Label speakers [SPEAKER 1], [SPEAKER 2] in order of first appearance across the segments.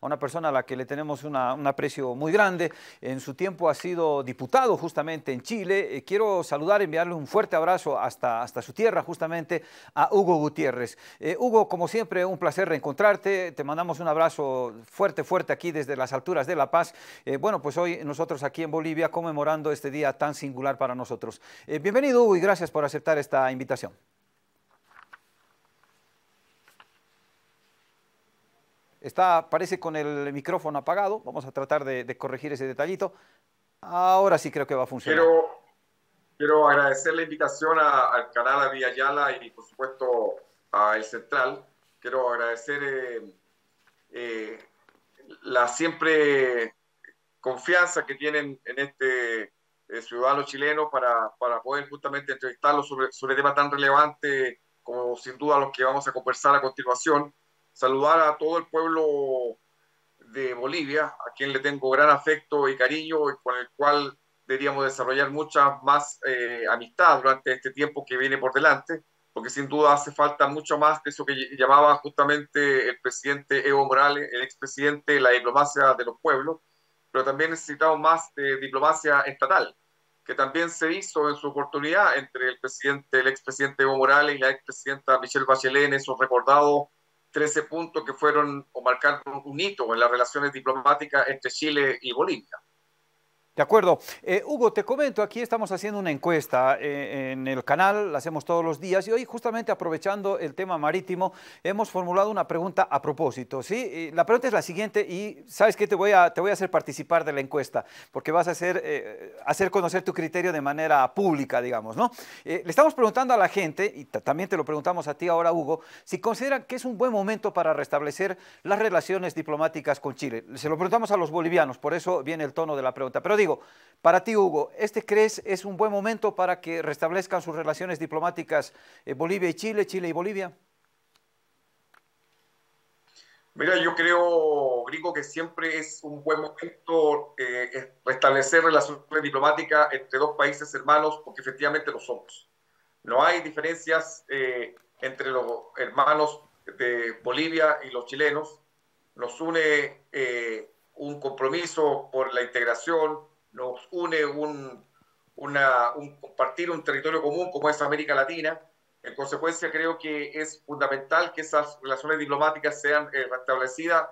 [SPEAKER 1] a una persona a la que le tenemos un aprecio muy grande. En su tiempo ha sido diputado justamente en Chile. Eh, quiero saludar, enviarle un fuerte abrazo hasta, hasta su tierra, justamente a Hugo Gutiérrez. Eh, Hugo, como siempre, un placer reencontrarte. Te mandamos un abrazo fuerte, fuerte aquí desde las alturas de La Paz. Eh, bueno, pues hoy nosotros aquí en Bolivia conmemorando este día tan singular para nosotros. bienvenido, Hugo, y gracias por aceptar esta invitación. Está, parece con el micrófono apagado. Vamos a tratar de, corregir ese detallito. Ahora sí creo que va a funcionar.
[SPEAKER 2] Quiero, quiero agradecer la invitación al canal Villa Yala y por supuesto a El Central. Quiero agradecer eh, eh, la siempre confianza que tienen en este eh, ciudadano chileno para, para, poder justamente entrevistarlo sobre, sobre tema tan relevante como sin duda los que vamos a conversar a continuación saludar a todo el pueblo de Bolivia, a quien le tengo gran afecto y cariño y con el cual deberíamos desarrollar mucha más eh, amistad durante este tiempo que viene por delante, porque sin duda hace falta mucho más de eso que llamaba justamente el presidente Evo Morales, el expresidente, la diplomacia de los pueblos, pero también necesitamos más de diplomacia estatal, que también se hizo en su oportunidad entre el presidente, el expresidente Evo Morales y la expresidenta Michelle Bachelet en esos recordados 13 puntos que fueron o marcaron un hito en las relaciones diplomáticas entre Chile y Bolivia.
[SPEAKER 1] De acuerdo. Eh, Hugo, te comento, aquí estamos haciendo una encuesta eh, en el canal, la hacemos todos los días y hoy justamente aprovechando el tema marítimo hemos formulado una pregunta a propósito. ¿sí? la pregunta es la siguiente y sabes que te voy a, te voy a hacer participar de la encuesta porque vas a hacer, eh, hacer conocer tu criterio de manera pública, digamos. ¿no? le estamos preguntando a la gente, y también te lo preguntamos a ti ahora, Hugo, si consideran que es un buen momento para restablecer las relaciones diplomáticas con Chile. Se lo preguntamos a los bolivianos, por eso viene el tono de la pregunta. Pero digo, para ti, Hugo, ¿este crees es un buen momento para que restablezcan sus relaciones diplomáticas eh, Bolivia y Chile, Chile y Bolivia?
[SPEAKER 2] Mira, yo creo, Grigo, que siempre es un buen momento eh, restablecer relaciones diplomáticas entre dos países hermanos, porque efectivamente lo somos. No hay diferencias eh, entre los hermanos de Bolivia y los chilenos. Nos une un compromiso por la integración, nos une un, compartir un territorio común como es América Latina. En consecuencia, creo que es fundamental que esas relaciones diplomáticas sean eh, restablecidas.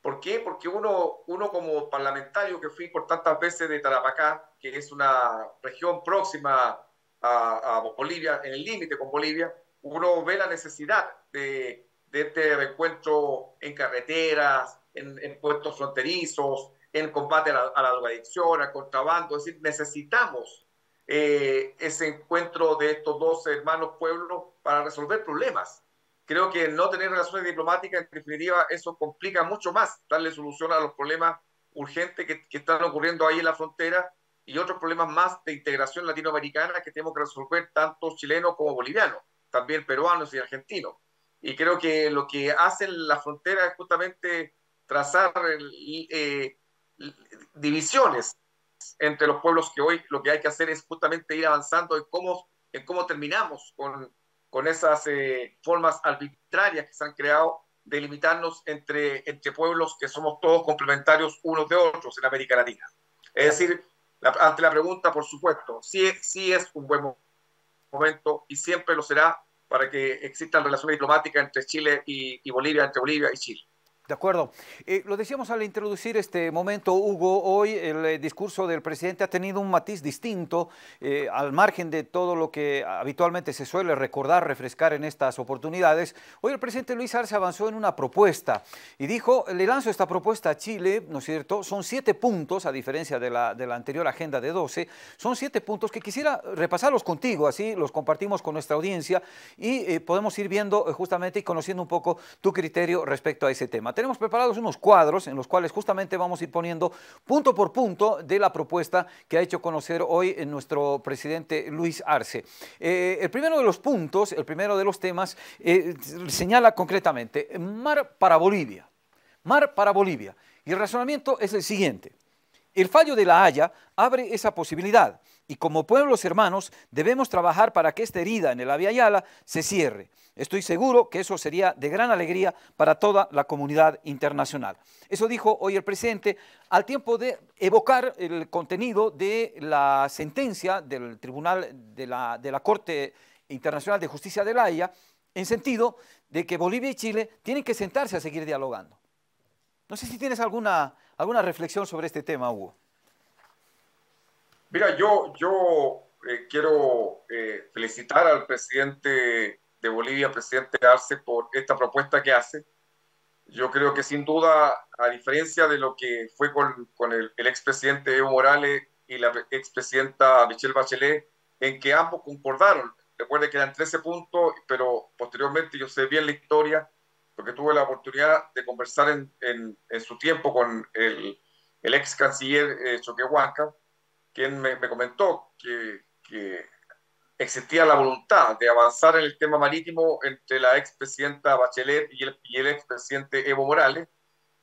[SPEAKER 2] ¿Por qué? Porque uno, uno como parlamentario que fui por tantas veces de Tarapacá, que es una región próxima a, Bolivia, en el límite con Bolivia, uno ve la necesidad de, este reencuentro en carreteras, en, en puestos fronterizos, en combate a la, a la drogadicción, al contrabando. Es decir, necesitamos eh, ese encuentro de estos dos hermanos pueblos para resolver problemas. Creo que no tener relaciones diplomáticas, en definitiva, eso complica mucho más darle solución a los problemas urgentes que, que están ocurriendo ahí en la frontera y otros problemas más de integración latinoamericana que tenemos que resolver tanto chilenos como bolivianos, también peruanos y argentinos. Y creo que lo que hacen la frontera es justamente trazar el, eh, divisiones entre los pueblos que hoy lo que hay que hacer es justamente ir avanzando en cómo, en cómo terminamos con, con esas eh, formas arbitrarias que se han creado de limitarnos entre, entre pueblos que somos todos complementarios unos de otros en América Latina. Es decir, ante la pregunta, por supuesto, sí, sí es un buen momento y siempre lo será para que existan relaciones diplomáticas entre Chile y, y Bolivia, entre Bolivia y Chile.
[SPEAKER 1] De acuerdo. Eh, lo decíamos al introducir este momento, Hugo, hoy el eh, discurso del presidente ha tenido un matiz distinto, eh, al margen de todo lo que habitualmente se suele recordar, refrescar en estas oportunidades. Hoy el presidente Luis Arce avanzó en una propuesta y dijo, le lanzo esta propuesta a Chile, ¿no es cierto? Son siete puntos, a diferencia de la, de la anterior agenda de 12, son siete puntos que quisiera repasarlos contigo, así los compartimos con nuestra audiencia y podemos ir viendo justamente y conociendo un poco tu criterio respecto a ese tema tenemos preparados unos cuadros en los cuales justamente vamos a ir poniendo punto por punto de la propuesta que ha hecho conocer hoy nuestro presidente Luis Arce. Eh, el primero de los puntos, el primero de los temas, eh, señala concretamente mar para Bolivia. Mar para Bolivia. Y el razonamiento es el siguiente. El fallo de la Haya abre esa posibilidad y como pueblos hermanos debemos trabajar para que esta herida en el Avia Yala se cierre. Estoy seguro que eso sería de gran alegría para toda la comunidad internacional. Eso dijo hoy el presidente al tiempo de evocar el contenido de la sentencia del Tribunal de la, de la Corte Internacional de Justicia de la Haya, en sentido de que Bolivia y Chile tienen que sentarse a seguir dialogando. No sé si tienes alguna, alguna reflexión sobre este tema, Hugo.
[SPEAKER 2] Mira, yo, yo eh, quiero eh, felicitar al presidente de Bolivia, presidente Arce, por esta propuesta que hace. Yo creo que sin duda, a diferencia de lo que fue con, con el, el expresidente Evo Morales y la expresidenta Michelle Bachelet, en que ambos concordaron. Recuerde que eran 13 puntos, pero posteriormente yo sé bien la historia, porque tuve la oportunidad de conversar en, en, en su tiempo con el, el ex canciller eh, Choquehuanca, quien me, me comentó que, que, existía la voluntad de avanzar en el tema marítimo entre la expresidenta Bachelet y el, y el expresidente Evo Morales,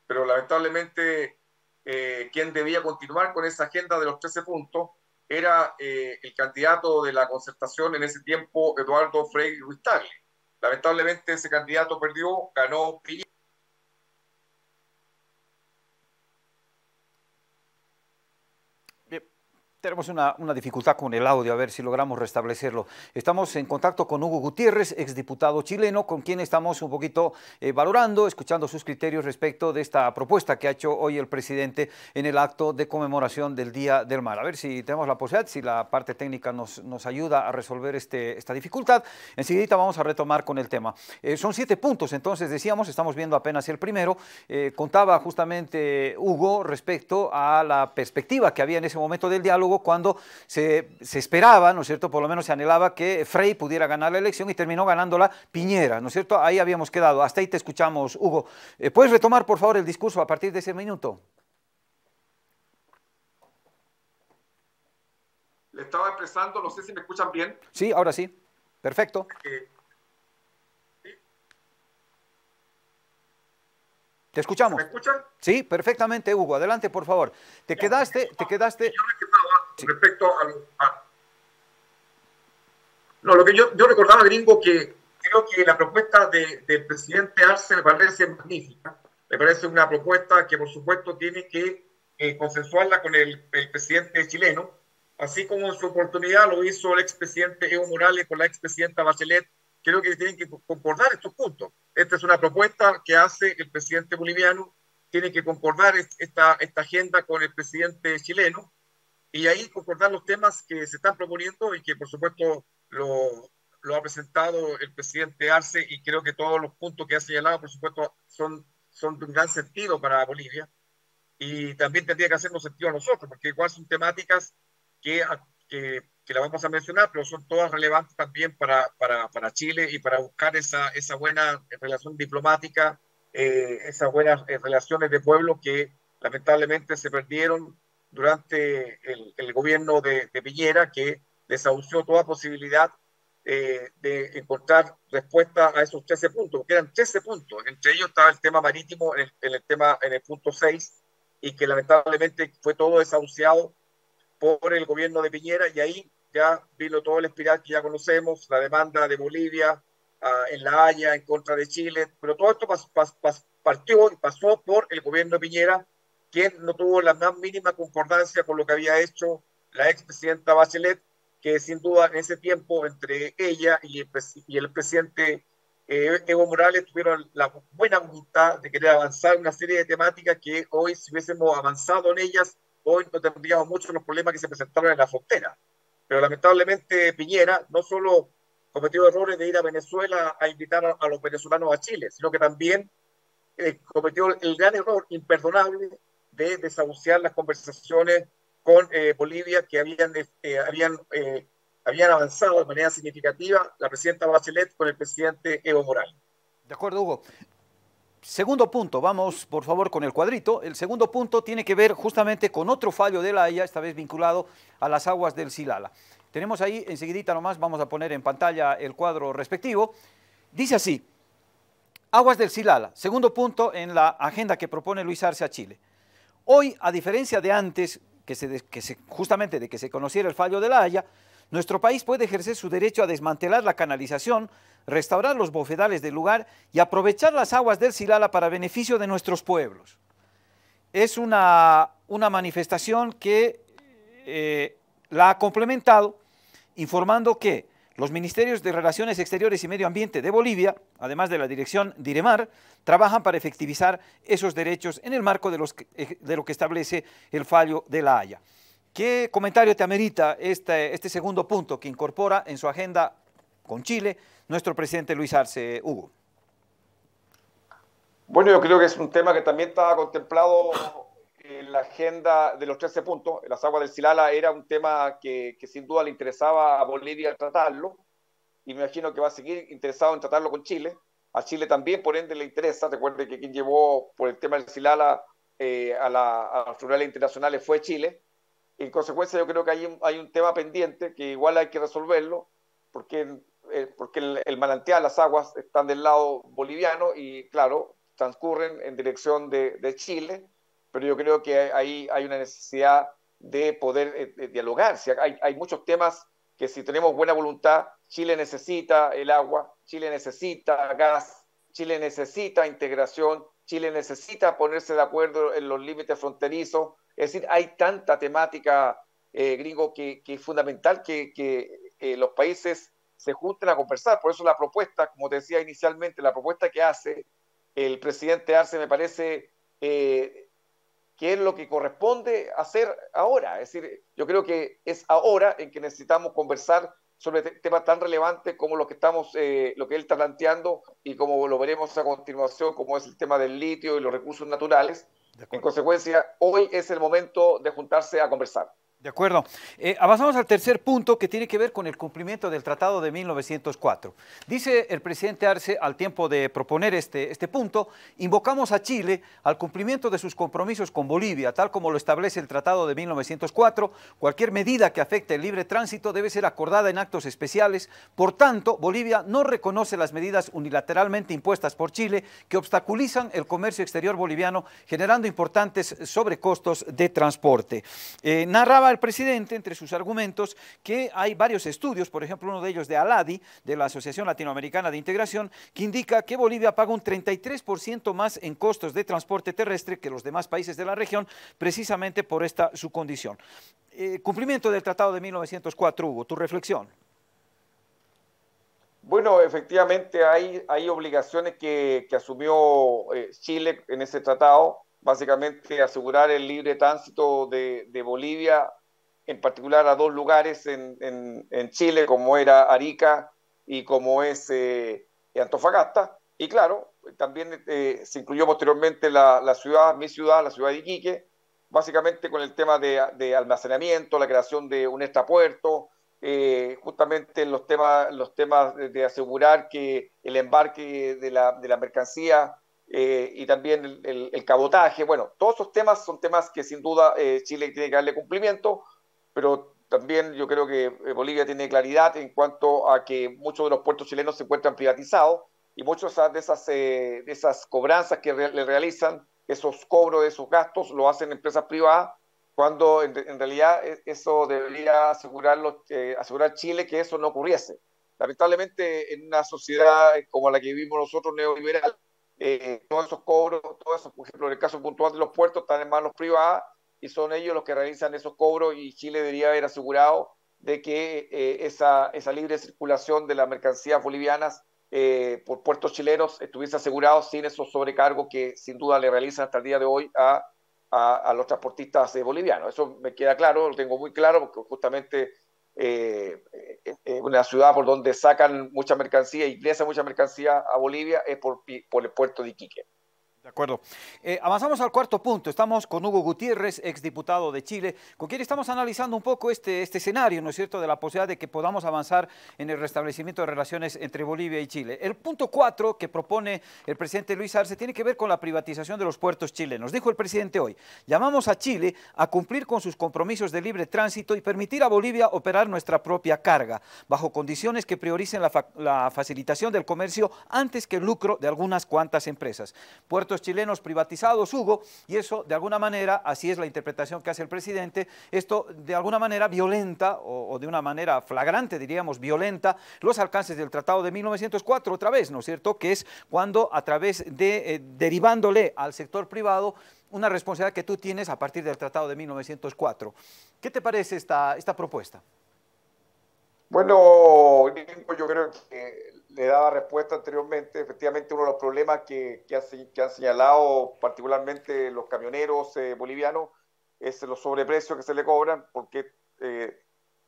[SPEAKER 2] pero lamentablemente eh, quien debía continuar con esa agenda de los 13 puntos era eh, el candidato de la concertación en ese tiempo, Eduardo Frei Ruiz Tagle. Lamentablemente ese candidato perdió, ganó Piñera
[SPEAKER 1] Tenemos una, una, dificultad con el audio, a ver si logramos restablecerlo. Estamos en contacto con Hugo Gutiérrez, exdiputado chileno, con quien estamos un poquito eh, valorando, escuchando sus criterios respecto de esta propuesta que ha hecho hoy el presidente en el acto de conmemoración del Día del Mar. A ver si tenemos la posibilidad, si la parte técnica nos, nos ayuda a resolver este, esta dificultad. Enseguida vamos a retomar con el tema. Eh, son siete puntos, entonces decíamos, estamos viendo apenas el primero. Eh, contaba justamente Hugo respecto a la perspectiva que había en ese momento del diálogo cuando se, se, esperaba, ¿no es cierto?, por lo menos se anhelaba que Frey pudiera ganar la elección y terminó ganándola Piñera, ¿no es cierto? Ahí habíamos quedado, hasta ahí te escuchamos, Hugo. Eh, ¿Puedes retomar, por favor, el discurso a partir de ese minuto?
[SPEAKER 2] Le estaba expresando, no sé si me escuchan bien.
[SPEAKER 1] Sí, ahora sí, perfecto.
[SPEAKER 2] Eh,
[SPEAKER 1] Te escuchamos.
[SPEAKER 2] ¿Me escuchan?
[SPEAKER 1] Sí, perfectamente, Hugo. Adelante, por favor. Te quedaste, te quedaste.
[SPEAKER 2] Respecto a, a, No, lo que yo, yo recordaba, gringo, que creo que la propuesta de, del presidente Arce me parece magnífica. Me parece una propuesta que, por supuesto, tiene que eh, consensuarla con el, el, presidente chileno, así como en su oportunidad lo hizo el expresidente Evo Morales con la expresidenta Bachelet. Creo que tienen que concordar estos puntos. Esta es una propuesta que hace el presidente boliviano, tiene que concordar esta, esta agenda con el presidente chileno y ahí concordar los temas que se están proponiendo y que por supuesto lo, lo ha presentado el presidente Arce y creo que todos los puntos que ha señalado por supuesto son, son de un gran sentido para Bolivia y también tendría que hacernos sentido a nosotros porque igual son temáticas que, que que vamos a mencionar, pero son todas relevantes también para, para, para Chile y para buscar esa, esa buena relación diplomática, eh, esas buenas eh, relaciones de pueblo que lamentablemente se perdieron durante el, el gobierno de, de, Piñera, que desahució toda posibilidad eh, de encontrar respuesta a esos 13 puntos, que eran 13 puntos, entre ellos estaba el tema marítimo en el, en el tema en el punto 6, y que lamentablemente fue todo desahuciado por el gobierno de Piñera y ahí ya vino todo el espiral que ya conocemos, la demanda de Bolivia uh, en La Haya en contra de Chile, pero todo esto pas, pas, pas, partió y pasó por el gobierno de Piñera, quien no tuvo la más mínima concordancia con lo que había hecho la expresidenta Bachelet, que sin duda en ese tiempo entre ella y el, y el presidente eh, Evo Morales tuvieron la buena voluntad de querer avanzar una serie de temáticas que hoy si hubiésemos avanzado en ellas hoy no tendríamos muchos los problemas que se presentaron en la frontera. Pero lamentablemente Piñera no solo cometió errores de ir a Venezuela a invitar a, a los venezolanos a Chile, sino que también eh, cometió el gran error imperdonable de desahuciar las conversaciones con eh, Bolivia que habían, eh, habían, habían avanzado de manera significativa la presidenta Bachelet con el presidente Evo Morales.
[SPEAKER 1] De acuerdo, Hugo. Segundo punto, vamos por favor con el cuadrito. El segundo punto tiene que ver justamente con otro fallo de la Haya, esta vez vinculado a las aguas del Silala. Tenemos ahí, enseguidita nomás, vamos a poner en pantalla el cuadro respectivo. Dice así, aguas del Silala, segundo punto en la agenda que propone Luis Arce a Chile. Hoy, a diferencia de antes, que justamente de que se conociera el fallo de la Haya, nuestro país puede ejercer su derecho a desmantelar la canalización, restaurar los bofedales del lugar y aprovechar las aguas del Silala para beneficio de nuestros pueblos. Es una, una manifestación que eh, la ha complementado informando que los ministerios de Relaciones Exteriores y Medio Ambiente de Bolivia, además de la dirección Diremar, trabajan para efectivizar esos derechos en el marco eh, de lo que establece el fallo de la Haya. ¿Qué comentario te amerita este, este segundo punto que incorpora en su agenda con Chile nuestro presidente Luis Arce Hugo?
[SPEAKER 2] Bueno, yo creo que es un tema que también estaba contemplado en la agenda de los 13 puntos, las aguas del Silala era un tema que, que, sin duda le interesaba a Bolivia tratarlo, y me imagino que va a seguir interesado en tratarlo con Chile. A Chile también, por ende, le interesa. Recuerde que quien llevó por el tema del Silala eh, a, la, a los tribunales internacionales fue Chile. En consecuencia, yo creo que hay un, hay un tema pendiente que igual hay que resolverlo, porque, eh, porque el, el manantial, las aguas están del lado boliviano y, claro, transcurren en dirección de, de Chile pero yo creo que ahí hay una necesidad de poder eh, dialogar. hay, hay muchos temas que si tenemos buena voluntad, Chile necesita el agua, Chile necesita gas, Chile necesita integración, Chile necesita ponerse de acuerdo en los límites fronterizos. Es decir, hay tanta temática, eh, gringo, que, es fundamental que, que los países se junten a conversar. Por eso la propuesta, como te decía inicialmente, la propuesta que hace el presidente Arce me parece qué es lo que corresponde hacer ahora. Es decir, yo creo que es ahora en que necesitamos conversar sobre temas tan relevantes como lo que estamos, eh, lo que él está planteando y como lo veremos a continuación, como es el tema del litio y los recursos naturales. En consecuencia, hoy es el momento de juntarse a conversar.
[SPEAKER 1] De acuerdo. Eh, avanzamos al tercer punto que tiene que ver con el cumplimiento del Tratado de 1904. Dice el presidente Arce, al tiempo de proponer este, este punto, invocamos a Chile al cumplimiento de sus compromisos con Bolivia, tal como lo establece el Tratado de 1904. Cualquier medida que afecte el libre tránsito debe ser acordada en actos especiales. Por tanto, Bolivia no reconoce las medidas unilateralmente impuestas por Chile que obstaculizan el comercio exterior boliviano, generando importantes sobrecostos de transporte. Eh, narraba el presidente, entre sus argumentos, que hay varios estudios, por ejemplo, uno de ellos de ALADI, de la Asociación Latinoamericana de Integración, que indica que Bolivia paga un 33% más en costos de transporte terrestre que los demás países de la región, precisamente por esta su condición. Eh, cumplimiento del Tratado de 1904, Hugo, tu reflexión.
[SPEAKER 2] Bueno, efectivamente hay, hay obligaciones que, asumió eh, Chile en ese tratado, básicamente asegurar el libre tránsito de Bolivia en particular a dos lugares en, en, Chile, como era Arica y como es eh, Antofagasta. Y claro, también eh, se incluyó posteriormente la, la, ciudad, mi ciudad, la ciudad de Iquique, básicamente con el tema de, de almacenamiento, la creación de un extrapuerto, eh, justamente los temas, los temas de, asegurar que el embarque de la, de la mercancía eh, y también el, el, cabotaje. Bueno, todos esos temas son temas que sin duda Chile tiene que darle cumplimiento pero también yo creo que eh, Bolivia tiene claridad en cuanto a que muchos de los puertos chilenos se encuentran privatizados y muchas de esas, eh, de esas cobranzas que le realizan, esos cobros de esos gastos, lo hacen empresas privadas, cuando en, realidad e, eso debería asegurarlo, eh, asegurar Chile que eso no ocurriese. Lamentablemente, en una sociedad como la que vivimos nosotros, neoliberal, eh, todos esos cobros, todo eso, por ejemplo, en el caso puntual de los puertos, están en manos privadas y son ellos los que realizan esos cobros y Chile debería haber asegurado de que eh, esa, esa, libre circulación de las mercancías bolivianas eh, por puertos chilenos estuviese asegurado sin esos sobrecargos que sin duda le realizan hasta el día de hoy a, a, los transportistas eh, bolivianos. Eso me queda claro, lo tengo muy claro, porque justamente una ciudad por donde sacan mucha mercancía y ingresan mucha mercancía a Bolivia es por, por el puerto de Iquique.
[SPEAKER 1] Acuerdo. Eh, avanzamos al cuarto punto. Estamos con Hugo Gutiérrez, exdiputado de Chile, con quien estamos analizando un poco este, este escenario, ¿no es cierto?, de la posibilidad de que podamos avanzar en el restablecimiento de relaciones entre Bolivia y Chile. El punto cuatro que propone el presidente Luis Arce tiene que ver con la privatización de los puertos chilenos. Dijo el presidente hoy, llamamos a Chile a cumplir con sus compromisos de libre tránsito y permitir a Bolivia operar nuestra propia carga, bajo condiciones que prioricen la, fa la facilitación del comercio antes que el lucro de algunas cuantas empresas. Puertos chilenos privatizados, Hugo, y eso de alguna manera, así es la interpretación que hace el presidente, esto de alguna manera violenta o, de una manera flagrante, diríamos, violenta los alcances del Tratado de 1904, otra vez, ¿no es cierto? Que es cuando a través de, eh, derivándole al sector privado, una responsabilidad que tú tienes a partir del Tratado de 1904. ¿Qué te parece esta, esta propuesta?
[SPEAKER 2] Bueno, yo creo que le daba respuesta anteriormente. Efectivamente, uno de los problemas que, que, han señalado particularmente los camioneros eh, bolivianos es los sobreprecios que se le cobran, porque eh,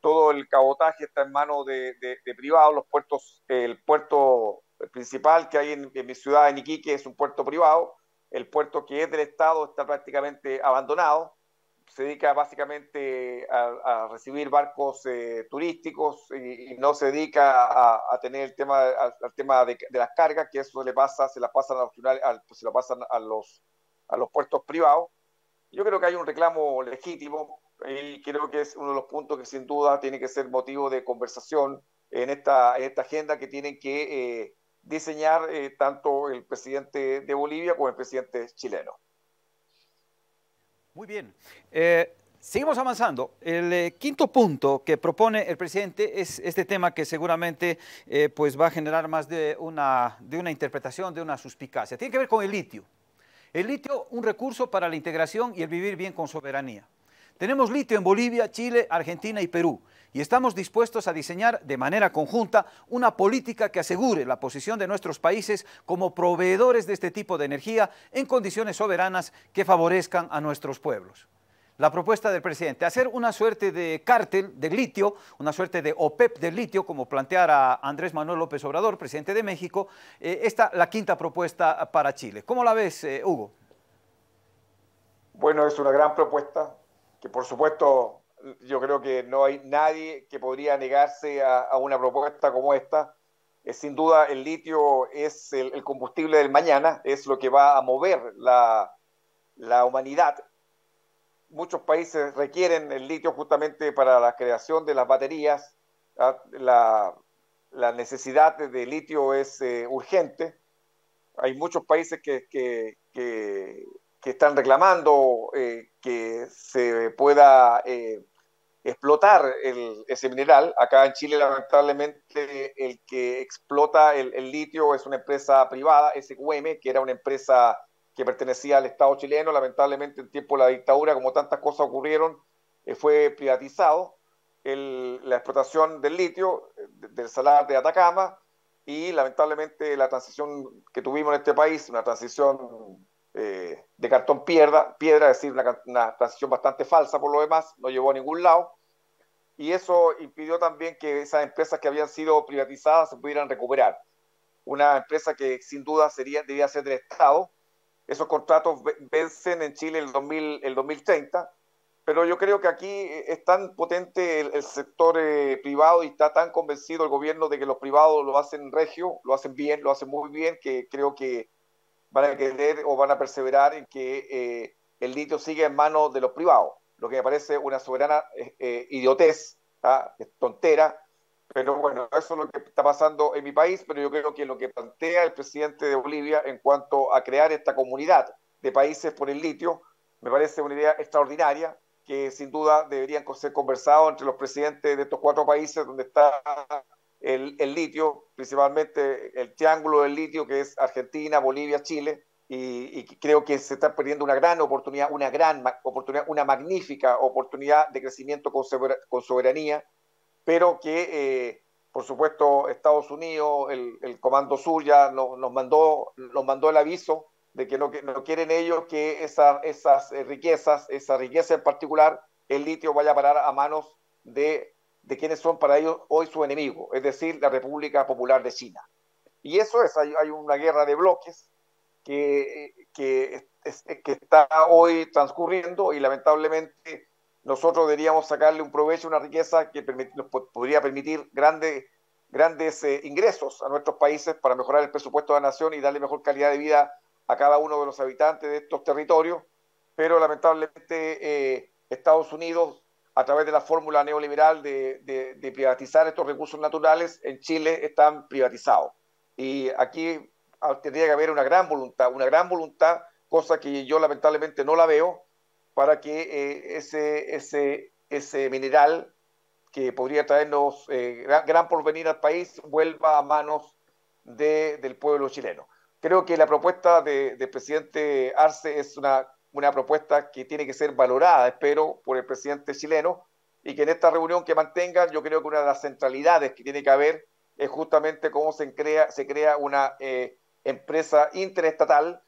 [SPEAKER 2] todo el cabotaje está en manos de, privados. Los puertos, el puerto principal que hay en, en mi ciudad, en Iquique, es un puerto privado el puerto que es del Estado está prácticamente abandonado. Se dedica básicamente a, recibir barcos eh, turísticos y, no se dedica a, tener el tema, al, tema de, las cargas, que eso le pasa, se las pasan, a, pues se lo pasan a, los, a los puertos privados. Yo creo que hay un reclamo legítimo y creo que es uno de los puntos que sin duda tiene que ser motivo de conversación en esta, en esta agenda que tienen que eh, diseñar eh, tanto el presidente de Bolivia como el presidente chileno.
[SPEAKER 1] Muy bien. Eh, seguimos avanzando. El eh, quinto punto que propone el presidente es este tema que seguramente pues va a generar más de una, de una interpretación, de una suspicacia. Tiene que ver con el litio. El litio, un recurso para la integración y el vivir bien con soberanía. Tenemos litio en Bolivia, Chile, Argentina y Perú y estamos dispuestos a diseñar de manera conjunta una política que asegure la posición de nuestros países como proveedores de este tipo de energía en condiciones soberanas que favorezcan a nuestros pueblos. La propuesta del presidente, hacer una suerte de cártel de litio, una suerte de OPEP del litio, como planteara Andrés Manuel López Obrador, presidente de México, eh, esta la quinta propuesta para Chile. ¿Cómo la ves, eh, Hugo?
[SPEAKER 2] Bueno, es una gran propuesta que por supuesto yo creo que no hay nadie que podría negarse a, una propuesta como esta. sin duda, el litio es el, combustible del mañana, es lo que va a mover la, humanidad. Muchos países requieren el litio justamente para la creación de las baterías. ¿ah? La, necesidad de litio es eh, urgente. Hay muchos países que, que, están reclamando eh, que se pueda eh, explotar ese mineral. Acá en Chile, lamentablemente, el que explota el, litio es una empresa privada, SQM, que era una empresa que pertenecía al Estado chileno. Lamentablemente, en tiempo de la dictadura, como tantas cosas ocurrieron, eh, fue privatizado la explotación del litio del salar de Atacama y lamentablemente la transición que tuvimos en este país, una transición eh, de cartón piedra, piedra es decir, una, una, transición bastante falsa por lo demás, no llevó a ningún lado y eso impidió también que esas empresas que habían sido privatizadas se pudieran recuperar. Una empresa que sin duda sería, debía ser del Estado. Esos contratos vencen en Chile el, 2000, el 2030, pero yo creo que aquí es tan potente el, sector eh, privado y está tan convencido el gobierno de que los privados lo hacen regio, lo hacen bien, lo hacen muy bien, que creo que van a querer o van a perseverar en que eh, el litio siga en manos de los privados lo que me parece una soberana eh, eh, idiotez, ¿ah? tontera, pero bueno, eso es lo que está pasando en mi país, pero yo creo que lo que plantea el presidente de Bolivia en cuanto a crear esta comunidad de países por el litio, me parece una idea extraordinaria que sin duda deberían ser conversados entre los presidentes de estos cuatro países donde está el litio, principalmente el triángulo del litio que es Argentina, Bolivia, Chile, y, creo que se está perdiendo una gran oportunidad, una gran oportunidad, una magnífica oportunidad de crecimiento con, soberanía, pero que, eh, por supuesto, Estados Unidos, el, Comando Sur ya nos, mandó, nos mandó el aviso de que no, no quieren ellos que esas riquezas, esa riqueza en particular, el litio vaya a parar a manos de, de quienes son para ellos hoy su enemigo, es decir, la República Popular de China. Y eso es, hay una guerra de bloques que, que, está hoy transcurriendo y lamentablemente nosotros deberíamos sacarle un provecho, una riqueza que nos podría permitir grandes, grandes eh, ingresos a nuestros países para mejorar el presupuesto de la nación y darle mejor calidad de vida a cada uno de los habitantes de estos territorios. Pero lamentablemente eh, Estados Unidos, a través de la fórmula neoliberal de, de, privatizar estos recursos naturales, en Chile están privatizados. Y aquí tendría que haber una gran voluntad, una gran voluntad, cosa que yo lamentablemente no la veo, para que eh, ese, ese, ese mineral que podría traernos eh, gran, porvenir al país vuelva a manos del pueblo chileno. Creo que la propuesta del presidente Arce es una, una propuesta que tiene que ser valorada, espero, por el presidente chileno, y que en esta reunión que mantengan, yo creo que una de las centralidades que tiene que haber es justamente cómo se crea, se crea una eh, empresa interestatal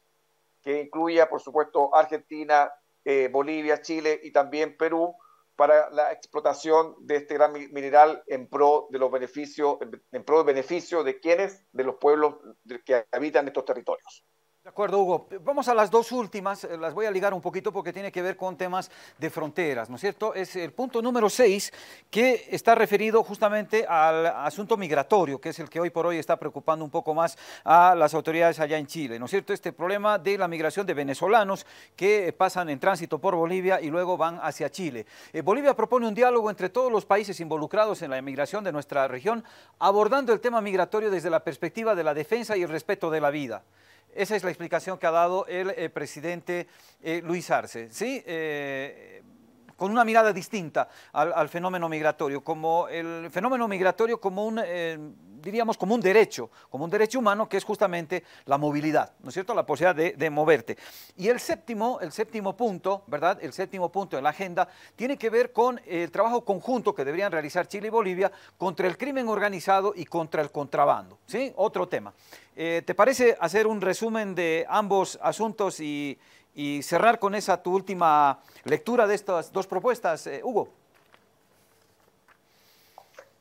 [SPEAKER 2] que incluya, por supuesto, Argentina, eh, Bolivia, Chile y también Perú, para la explotación de este gran mineral en pro de los beneficios, en pro del beneficio de quienes, de los pueblos que habitan estos territorios.
[SPEAKER 1] De acuerdo, Hugo. Vamos a las dos últimas, eh, las voy a ligar un poquito porque tiene que ver con temas de fronteras, ¿no es cierto? Es el punto número seis que está referido justamente al asunto migratorio, que es el que hoy por hoy está preocupando un poco más a las autoridades allá en Chile, ¿no es cierto? Este problema de la migración de venezolanos que pasan en tránsito por Bolivia y luego van hacia Chile. Eh, Bolivia propone un diálogo entre todos los países involucrados en la emigración de nuestra región, abordando el tema migratorio desde la perspectiva de la defensa y el respeto de la vida. Esa es la explicación que ha dado el eh, presidente eh, Luis Arce. ¿sí? Eh, con una mirada distinta al, fenómeno migratorio, como el fenómeno migratorio como un, diríamos, como un derecho, como un derecho humano que es justamente la movilidad, ¿no es cierto?, la posibilidad de, de, moverte. Y el séptimo, el séptimo punto, ¿verdad?, el séptimo punto en la agenda tiene que ver con el trabajo conjunto que deberían realizar Chile y Bolivia contra el crimen organizado y contra el contrabando, ¿sí? Otro tema. Eh, ¿Te parece hacer un resumen de ambos asuntos y, cerrar con esa tu última lectura de estas dos propuestas, eh, Hugo?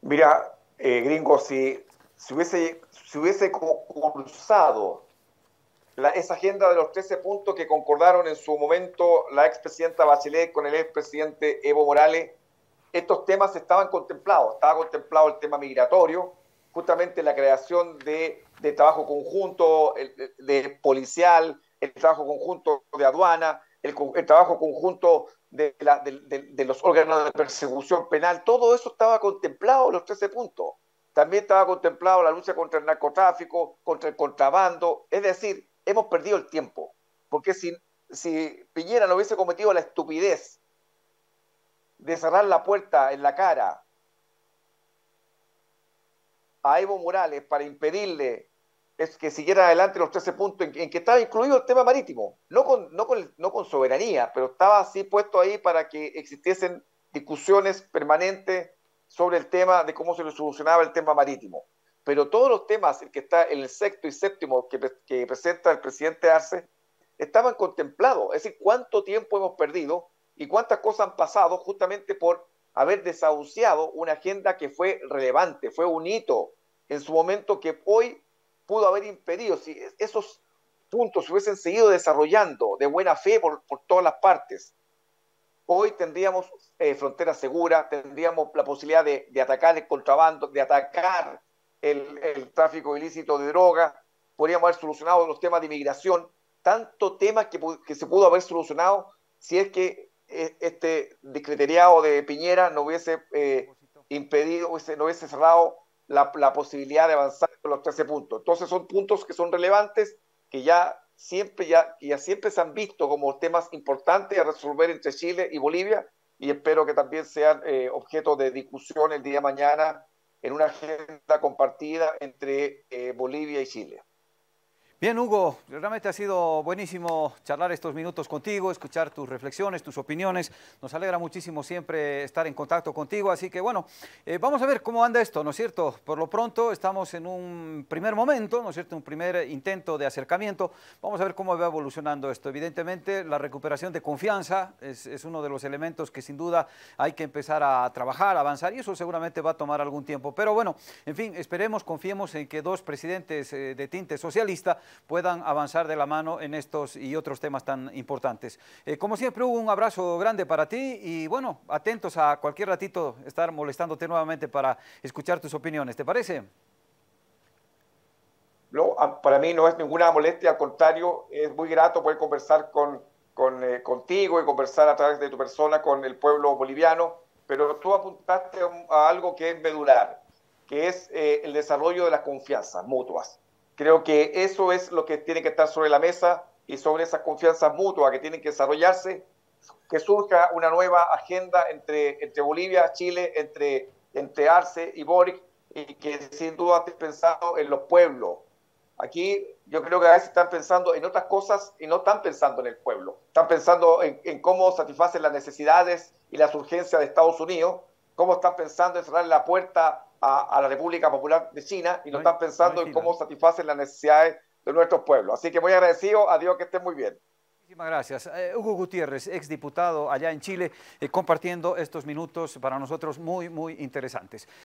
[SPEAKER 2] Mira, eh, gringo, si, si, hubiese, si cruzado esa agenda de los 13 puntos que concordaron en su momento la expresidenta Bachelet con el expresidente Evo Morales, estos temas estaban contemplados. Estaba contemplado el tema migratorio, justamente la creación de, trabajo conjunto de policial, el trabajo conjunto de aduana, el, trabajo conjunto de, los órganos de persecución penal, todo eso estaba contemplado en los 13 puntos. También estaba contemplado la lucha contra el narcotráfico, contra el contrabando, es decir, hemos perdido el tiempo, porque si, si Piñera no hubiese cometido la estupidez de cerrar la puerta en la cara a Evo Morales para impedirle es que siguiera adelante los 13 puntos en, que estaba incluido el tema marítimo, no con, no, con, no con soberanía, pero estaba así puesto ahí para que existiesen discusiones permanentes sobre el tema de cómo se le solucionaba el tema marítimo. Pero todos los temas, que está en el sexto y séptimo que, presenta el presidente Arce, estaban contemplados. Es decir, cuánto tiempo hemos perdido y cuántas cosas han pasado justamente por haber desahuciado una agenda que fue relevante, fue un hito en su momento que hoy pudo haber impedido, si esos puntos se hubiesen seguido desarrollando de buena fe por, todas las partes, hoy tendríamos eh, frontera segura, tendríamos la posibilidad de, atacar el contrabando, de atacar el, tráfico ilícito de droga, podríamos haber solucionado los temas de inmigración, tanto temas que, se pudo haber solucionado si es que e, este discriteriado de Piñera no hubiese eh, impedido, no hubiese cerrado la, posibilidad de avanzar con los 13 puntos. Entonces son puntos que son relevantes, que ya siempre, ya, ya siempre se han visto como temas importantes a resolver entre Chile y Bolivia y espero que también sean eh, objeto de discusión el día de mañana en una agenda compartida entre eh, Bolivia y Chile.
[SPEAKER 1] Bien, Hugo, realmente ha sido buenísimo charlar estos minutos contigo, escuchar tus reflexiones, tus opiniones. Nos alegra muchísimo siempre estar en contacto contigo, así que bueno, eh, vamos a ver cómo anda esto, ¿no es cierto? Por lo pronto estamos en un primer momento, ¿no es cierto? Un primer intento de acercamiento. Vamos a ver cómo va evolucionando esto. Evidentemente, la recuperación de confianza es, uno de los elementos que sin duda hay que empezar a trabajar, a avanzar, y eso seguramente va a tomar algún tiempo. Pero bueno, en fin, esperemos, confiemos en que dos presidentes eh, de tinte socialista puedan avanzar de la mano en estos y otros temas tan importantes. Eh, como siempre, Hugo, un abrazo grande para ti y bueno, atentos a cualquier ratito estar molestándote nuevamente para escuchar tus opiniones. ¿Te parece?
[SPEAKER 2] No, para mí no es ninguna molestia, al contrario, es muy grato poder conversar con, eh, contigo y conversar a través de tu persona con el pueblo boliviano, pero tú apuntaste a algo que es medular, que es eh, el desarrollo de las confianzas mutuas Creo que eso es lo que tiene que estar sobre la mesa y sobre esa confianza mutua que tienen que desarrollarse, que surja una nueva agenda entre, entre Bolivia, Chile, entre, entre Arce y Boric, y que sin duda esté pensado en los pueblos. Aquí yo creo que a veces están pensando en otras cosas y no están pensando en el pueblo. Están pensando en, en cómo satisfacen las necesidades y las urgencias de Estados Unidos, cómo están pensando en cerrar la puerta a, la República Popular de China y no, están pensando en cómo satisfacen las necesidades de nuestros pueblos. Así que muy agradecido, adiós, que estén muy bien.
[SPEAKER 1] Muchísimas gracias. Eh, Hugo Gutiérrez, exdiputado allá en Chile, eh, compartiendo estos minutos para nosotros muy, muy interesantes.